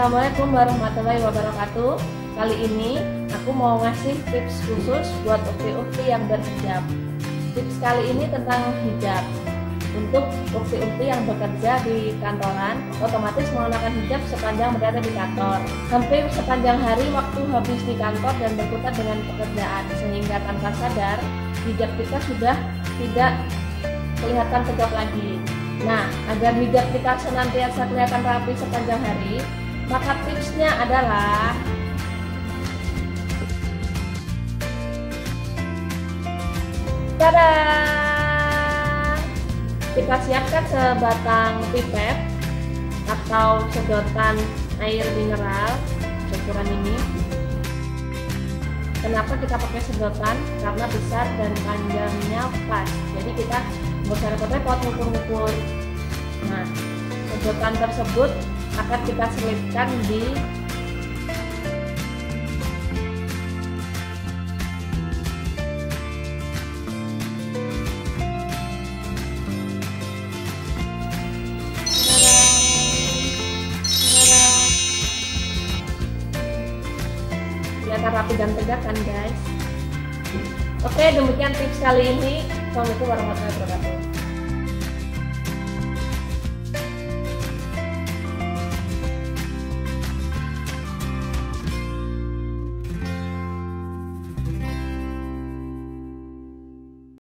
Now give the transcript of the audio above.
Assalamualaikum warahmatullahi wabarakatuh. Kali ini aku mau ngasih tips khusus buat ukti-ukti yang berhijab. Tips kali ini tentang hijab. Untuk ukti-ukti yang bekerja di kantoran Otomatis mengenakan hijab sepanjang berada di kantor. Hampir sepanjang hari waktu habis di kantor dan berkutat dengan pekerjaan. Sehingga tanpa sadar hijab kita sudah tidak kelihatan tegap lagi. Nah, agar hijab kita senantiasa kelihatan rapi sepanjang hari, maka tipsnya adalah Tada! Kita siapkan sebatang pipet atau sedotan air mineral ukuran ini. Kenapa kita pakai sedotan? Karena besar dan panjangnya pas. Jadi kita besar repot ngukur-ngukur. Nah, sedotan tersebut akan kita selipkan di rapi dan tegak kan guys. Oke demikian tips kali ini. Assalamualaikum warahmatullahi wabarakatuh